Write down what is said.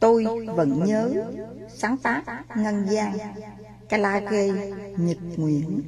Tôi vẫn nhớ Sáng tác Ngân gian Calage Nhật Nguyễn